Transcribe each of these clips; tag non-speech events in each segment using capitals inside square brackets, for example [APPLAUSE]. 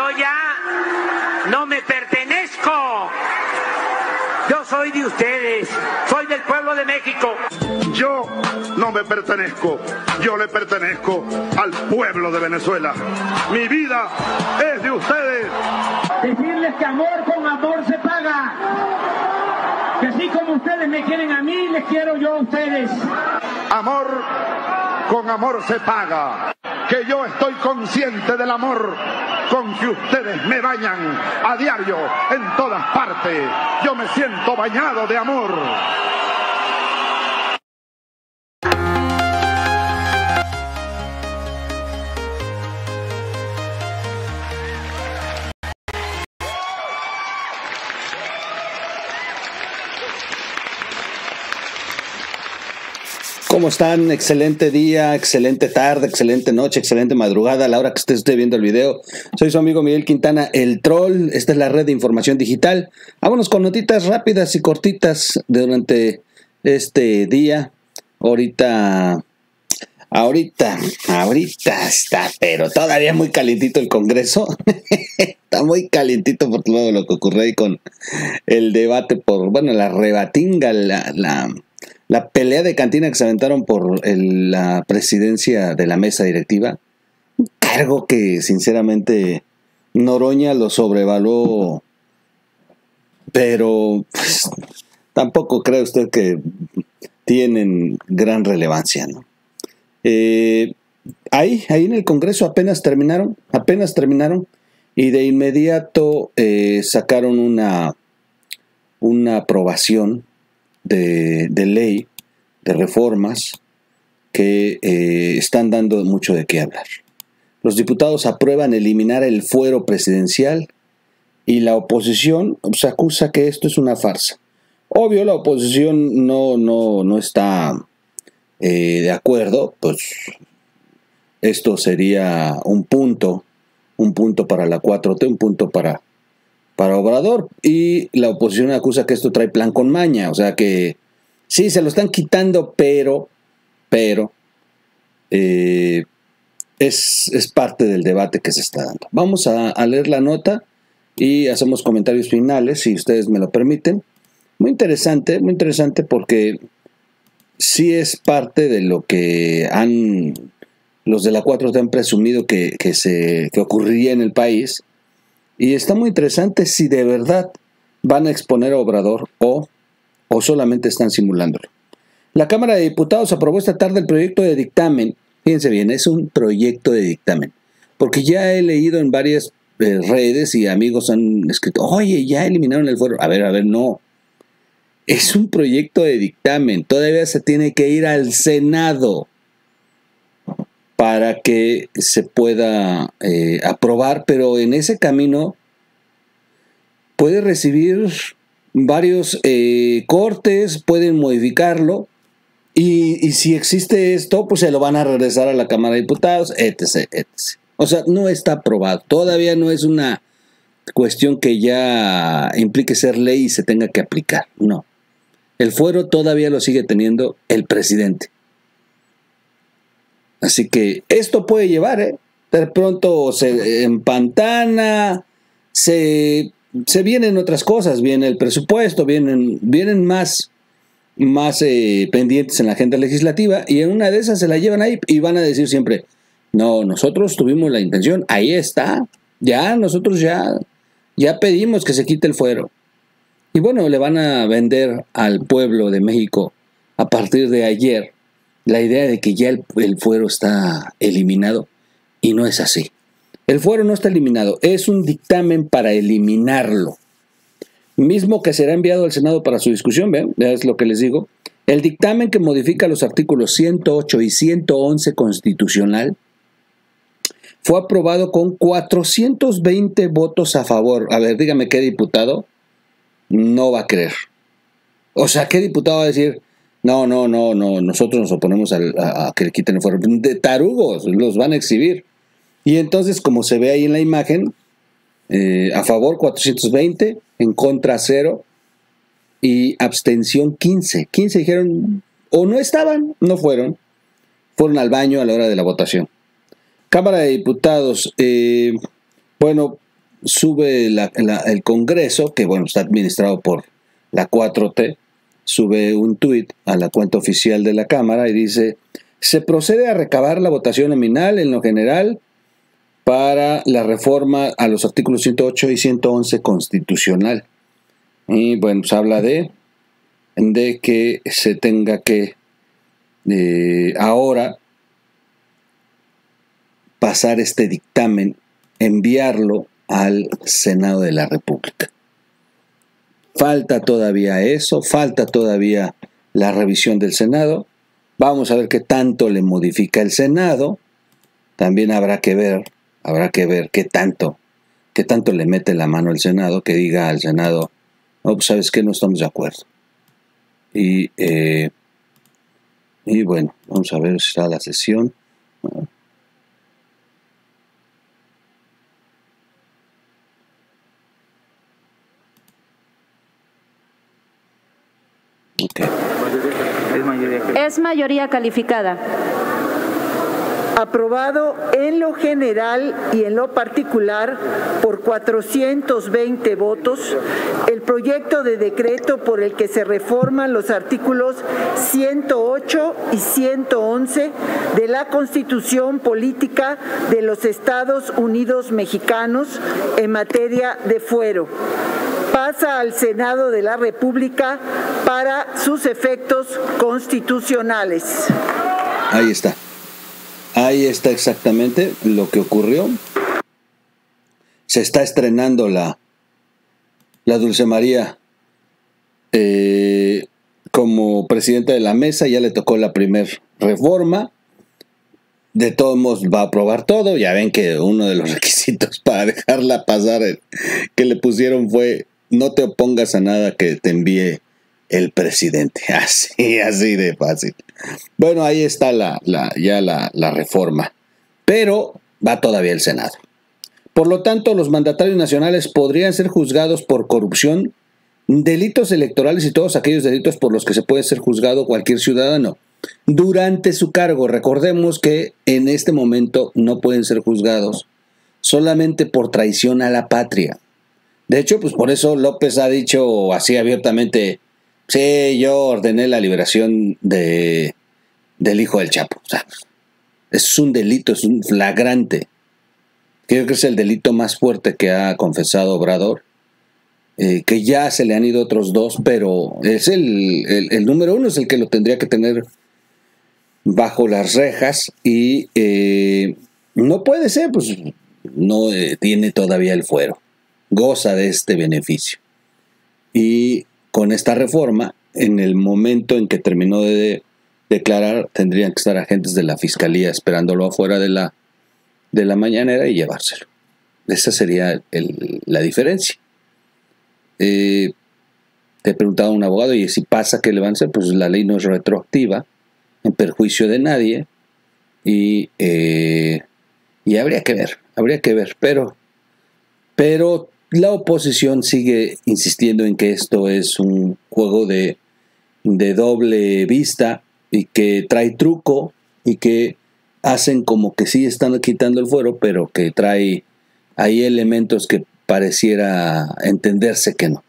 Yo ya no me pertenezco. Yo soy de ustedes, soy del pueblo de México. Yo no me pertenezco, yo le pertenezco al pueblo de Venezuela. Mi vida es de ustedes. Decirles que amor con amor se paga. Que así como ustedes me quieren a mí, les quiero yo a ustedes. Amor con amor se paga. Que yo estoy consciente del amor con que ustedes me bañan a diario en todas partes. Yo me siento bañado de amor. ¿Cómo están? Excelente día, excelente tarde, excelente noche, excelente madrugada a la hora que usted esté viendo el video. Soy su amigo Miguel Quintana, el troll. Esta es la red de información digital. Vámonos con notitas rápidas y cortitas durante este día. Ahorita, ahorita, ahorita está, pero todavía muy calientito el Congreso. [LAUGHS] está muy calientito por todo lo que ocurre ahí con el debate por, bueno, la rebatinga, la, la la pelea de cantina que se aventaron por la presidencia de la mesa directiva, un cargo que sinceramente Noroña lo sobrevaluó, pero pues, tampoco cree usted que tienen gran relevancia, ¿no? Eh, ahí, ahí en el Congreso apenas terminaron, apenas terminaron, y de inmediato eh, sacaron una, una aprobación de, ley, de reformas que eh, están dando mucho de qué hablar. Los diputados aprueban eliminar el fuero presidencial y la oposición se acusa que esto es una farsa. Obvio, la oposición no, no, no está eh, de acuerdo, pues esto sería un punto, un punto para la 4T, un punto para para Obrador. Y la oposición acusa que esto trae plan con maña, o sea que sí, se lo están quitando, pero, pero, eh, es, es, parte del debate que se está dando. Vamos a, leer la nota y hacemos comentarios finales, si ustedes me lo permiten. Muy interesante, muy interesante porque sí es parte de lo que han los de la 4 han presumido que, que, se, que ocurriría en el país y está muy interesante si de verdad van a exponer a Obrador o, o solamente están simulándolo. La Cámara de Diputados aprobó esta tarde el proyecto de dictamen. Fíjense bien, es un proyecto de dictamen. Porque ya he leído en varias eh, redes y amigos han escrito, oye, ya eliminaron el fuero. A ver, a ver, no. Es un proyecto de dictamen. Todavía se tiene que ir al Senado para que se pueda eh, aprobar, pero en ese camino puede recibir varios eh, cortes, pueden modificarlo. Y, si existe esto, pues se lo van a regresar a la Cámara de Diputados, etc, etc. O sea, no está aprobado. Todavía no es una cuestión que ya implique ser ley y se tenga que aplicar. No. El fuero todavía lo sigue teniendo el presidente. Así que esto puede llevar, ¿eh? De pronto se empantana, se, se vienen otras cosas, viene el presupuesto, vienen, vienen más, más eh, pendientes en la agenda legislativa y en una de esas se la llevan ahí y van a decir siempre, no, nosotros tuvimos la intención, ahí está, ya, nosotros ya, ya pedimos que se quite el fuero. Y bueno, le van a vender al pueblo de México a partir de ayer la idea de que ya el, fuero está eliminado y no es así. El fuero no está eliminado, es un dictamen para eliminarlo. Mismo que será enviado al Senado para su discusión, vean, es lo que les digo. El dictamen que modifica los artículos 108 y 111 constitucional fue aprobado con 420 votos a favor. A ver, dígame qué diputado no va a creer. O sea, ¿qué diputado va a decir, no, no, no, no, nosotros nos oponemos a, que le quiten el fuero. De tarugos, los van a exhibir. Y entonces, como se ve ahí en la imagen, eh, a favor 420, en contra 0 y abstención 15. 15 dijeron, o no estaban, no fueron, fueron al baño a la hora de la votación. Cámara de Diputados, eh, bueno, sube el Congreso, que bueno, está administrado por la 4T, sube un tuit a la cuenta oficial de la Cámara y dice, se procede a recabar la votación nominal en lo general para la reforma a los artículos 108 y 111 constitucional. Y bueno, se habla de, de que se tenga que eh, ahora pasar este dictamen, enviarlo al Senado de la República. Falta todavía eso, falta todavía la revisión del Senado. Vamos a ver qué tanto le modifica el Senado. También habrá que ver, habrá que ver qué tanto, qué tanto le mete la mano el Senado, que diga al Senado, no, pues sabes que no estamos de acuerdo. Y, eh, y bueno, vamos a ver si está la sesión. Es mayoría calificada. Aprobado en lo general y en lo particular por 420 votos el proyecto de decreto por el que se reforman los artículos 108 y 111 de la Constitución Política de los Estados Unidos Mexicanos en materia de fuero pasa al Senado de la República para sus efectos constitucionales. Ahí está. Ahí está exactamente lo que ocurrió. Se está estrenando la, la Dulce María eh, como presidenta de la mesa. Ya le tocó la primera reforma. De todos modos va a aprobar todo. Ya ven que uno de los [LAUGHS] requisitos para dejarla pasar que le pusieron fue no te opongas a nada que te envíe el presidente. [LAUGHS] Así, así de fácil. Bueno, ahí está la, ya la, la reforma. Pero va todavía el Senado. Por lo tanto, los mandatarios nacionales podrían ser juzgados por corrupción, delitos electorales y todos aquellos delitos por los que se puede ser juzgado cualquier ciudadano durante su cargo. Recordemos que en este momento no pueden ser juzgados solamente por traición a la patria. De hecho, pues por eso López ha dicho así abiertamente, sí, yo ordené la liberación de, del hijo del Chapo. O sea, es un delito, es un flagrante. Creo que es el delito más fuerte que ha confesado Obrador. Eh, que ya se le han ido otros dos, pero es el, el, número uno, es el que lo tendría que tener bajo las rejas y eh, no puede ser, pues no eh, tiene todavía el fuero goza de este beneficio. Y con esta reforma, en el momento en que terminó de declarar, tendrían que estar agentes de la fiscalía esperándolo afuera de la, de la mañanera y llevárselo. Esa sería la diferencia. Eh, te preguntaba un abogado, y si pasa, que le van a hacer? Pues la ley no es retroactiva, en perjuicio de nadie, y, eh, y habría que ver, habría que ver, pero, pero la oposición sigue insistiendo en que esto es un juego de, doble vista y que trae truco y que hacen como que sí están quitando el fuero, pero que trae ahí elementos que pareciera entenderse que no.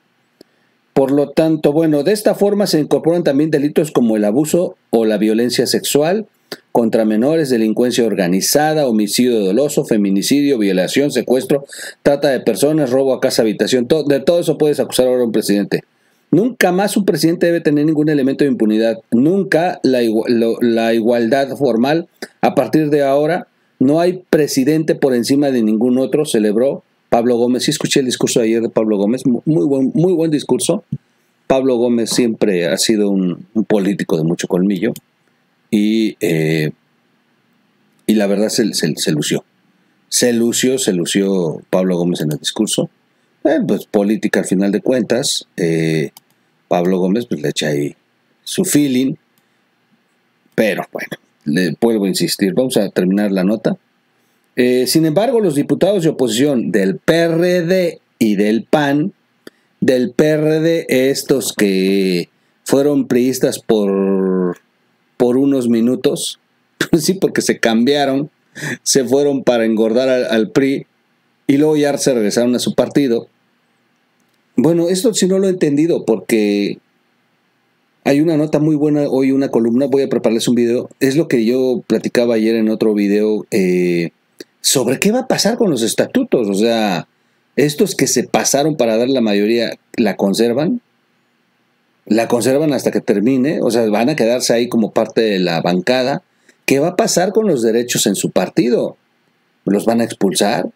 Por lo tanto, bueno, de esta forma se incorporan también delitos como el abuso o la violencia sexual, contra menores, delincuencia organizada, homicidio doloso, feminicidio, violación, secuestro, trata de personas, robo a casa, habitación, de todo eso puedes acusar ahora a un presidente. Nunca más un presidente debe tener ningún elemento de impunidad. Nunca la, igualdad formal. A partir de ahora, no hay presidente por encima de ningún otro, celebró Pablo Gómez. Sí escuché el discurso de ayer de Pablo Gómez, muy buen, muy buen discurso. Pablo Gómez siempre ha sido un político de mucho colmillo y, eh, y la verdad se, lució. Se lució, se lució Pablo Gómez en el discurso. Eh, pues política al final de cuentas. Eh, Pablo Gómez pues, le echa ahí su feeling. Pero bueno, le vuelvo a insistir. Vamos a terminar la nota. sin embargo, los diputados de oposición del PRD y del PAN, del PRD, estos que fueron priistas por por unos minutos, [LAUGHS] sí, porque se cambiaron, se fueron para engordar al, PRI y luego ya se regresaron a su partido. Bueno, esto sí no lo he entendido porque hay una nota muy buena hoy, una columna, voy a prepararles un video. Es lo que yo platicaba ayer en otro video eh, sobre qué va a pasar con los estatutos. O sea, estos que se pasaron para dar la mayoría, ¿la conservan? ¿La conservan hasta que termine? O sea, van a quedarse ahí como parte de la bancada. ¿Qué va a pasar con los derechos en su partido? ¿Los van a expulsar?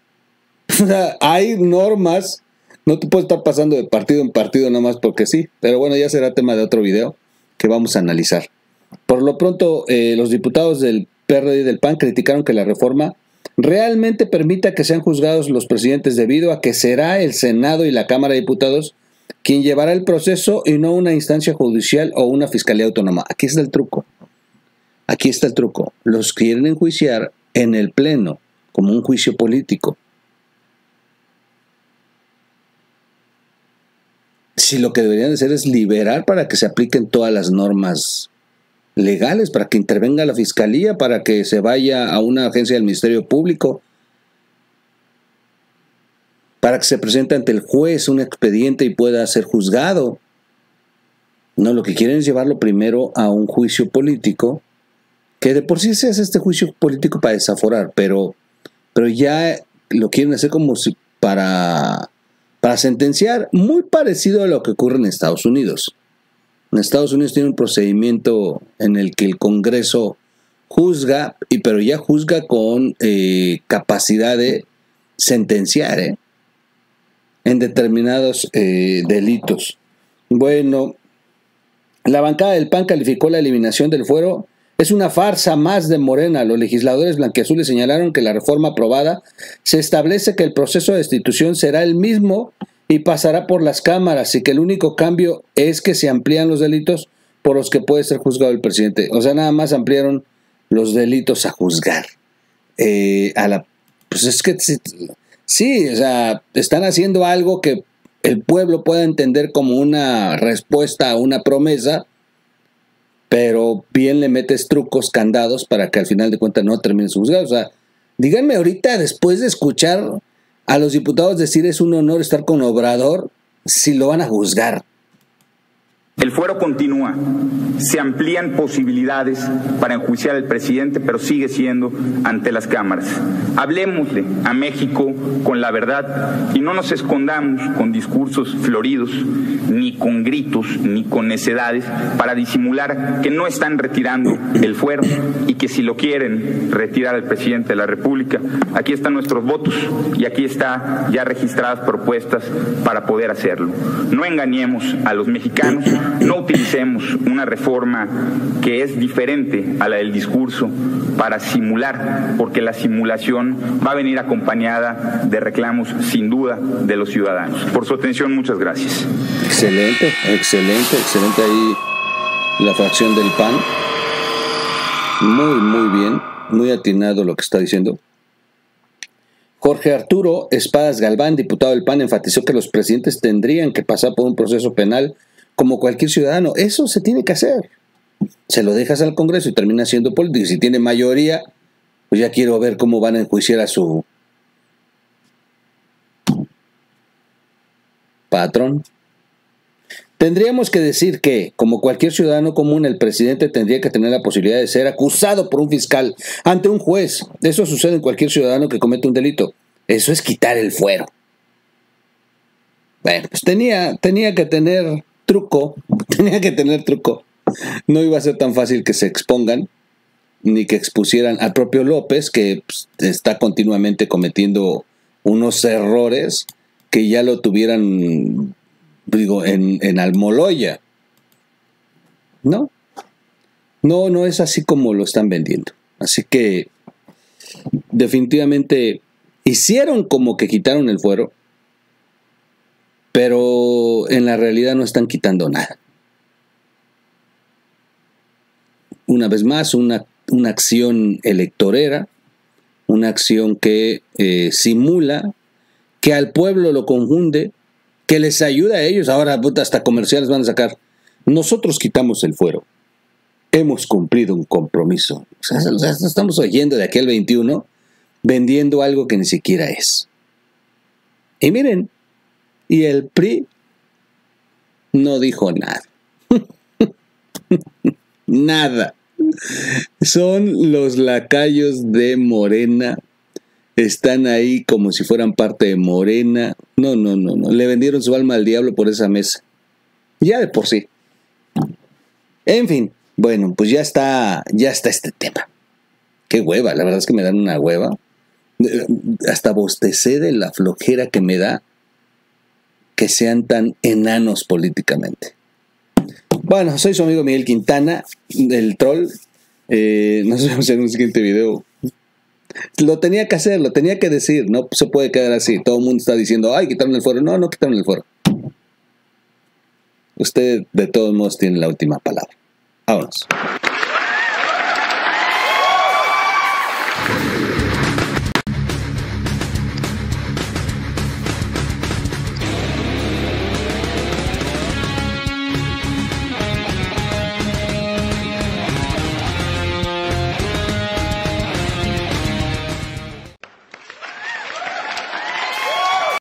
[LAUGHS] Hay normas. No te puedes estar pasando de partido en partido nomás porque sí. Pero bueno, ya será tema de otro video que vamos a analizar. Por lo pronto, eh, los diputados del PRD y del PAN criticaron que la reforma realmente permita que sean juzgados los presidentes debido a que será el Senado y la Cámara de Diputados quien llevará el proceso y no una instancia judicial o una fiscalía autónoma. Aquí está el truco. Aquí está el truco. Los quieren enjuiciar en el Pleno como un juicio político. Si lo que deberían hacer es liberar para que se apliquen todas las normas legales para que intervenga la fiscalía, para que se vaya a una agencia del Ministerio Público, para que se presente ante el juez un expediente y pueda ser juzgado. No, lo que quieren es llevarlo primero a un juicio político, que de por sí se hace este juicio político para desaforar, pero, pero ya lo quieren hacer como si para, para sentenciar, muy parecido a lo que ocurre en Estados Unidos. En Estados Unidos tiene un procedimiento en el que el Congreso juzga, y, pero ya juzga con eh, capacidad de sentenciar ¿eh? En determinados eh, delitos. Bueno, la bancada del PAN calificó la eliminación del fuero. Es una farsa más de Morena. Los legisladores blanquiazules señalaron que la reforma aprobada se establece que el proceso de destitución será el mismo y pasará por las cámaras y que el único cambio es que se amplían los delitos por los que puede ser juzgado el presidente. O sea, nada más ampliaron los delitos a juzgar. Eh, a la, pues es que sí, o sea, están haciendo algo que el pueblo pueda entender como una respuesta a una promesa, pero bien le metes trucos, candados para que al final de cuentas no termine su juzgado. O sea, díganme ahorita, después de escuchar a los diputados decir es un honor estar con Obrador si lo van a juzgar. El fuero continúa, se amplían posibilidades para enjuiciar al presidente, pero sigue siendo ante las cámaras. Hablemosle a México con la verdad y no nos escondamos con discursos floridos, ni con gritos, ni con necedades, para disimular que no están retirando el fuero y que si lo quieren retirar al presidente de la República, aquí están nuestros votos y aquí está ya registradas propuestas para poder hacerlo. No engañemos a los mexicanos no utilicemos una reforma que es diferente a la del discurso para simular, porque la simulación va a venir acompañada de reclamos sin duda de los ciudadanos. Por su atención, muchas gracias. Excelente, excelente, excelente ahí la fracción del PAN. Muy, muy bien, muy atinado lo que está diciendo. Jorge Arturo Espadas Galván, diputado del PAN, enfatizó que los presidentes tendrían que pasar por un proceso penal como cualquier ciudadano. Eso se tiene que hacer. Se lo dejas al Congreso y termina siendo político. Si tiene mayoría, pues ya quiero ver cómo van a enjuiciar a su patrón. Tendríamos que decir que, como cualquier ciudadano común, el presidente tendría que tener la posibilidad de ser acusado por un fiscal ante un juez. Eso sucede en cualquier ciudadano que comete un delito. Eso es quitar el fuero. Bueno, pues tenía, tenía que tener truco, [LAUGHS] tenía que tener truco. No iba a ser tan fácil que se expongan, ni que expusieran al propio López, que pues, está continuamente cometiendo unos errores que ya lo tuvieran, digo, en, en Almoloya. No, no, no es así como lo están vendiendo. Así que definitivamente hicieron como que quitaron el fuero, pero en la realidad no están quitando nada. Una vez más, una, una acción electorera, una acción que eh, simula, que al pueblo lo confunde, que les ayuda a ellos. Ahora hasta comerciales van a sacar. Nosotros quitamos el fuero. Hemos cumplido un compromiso. Estamos oyendo de aquel 21 vendiendo algo que ni siquiera es. Y miren, y el PRI no dijo nada. [LAUGHS] nada. Son los lacayos de Morena. Están ahí como si fueran parte de Morena. No, no, no, no. Le vendieron su alma al diablo por esa mesa. Ya de por sí. En fin, bueno, pues ya está, ya está este tema. Qué hueva, la verdad es que me dan una hueva. Eh, Hasta bostecé de la flojera que me da que sean tan enanos políticamente. Bueno, soy su amigo Miguel Quintana, el troll. Eh, nos [LAUGHS] vemos en un siguiente video. Lo tenía que hacer, lo tenía que decir. No se puede quedar así. Todo el mundo está diciendo, ay, quitaron el foro. No, no quitaron el foro. Usted de todos modos tiene la última palabra. Vámonos.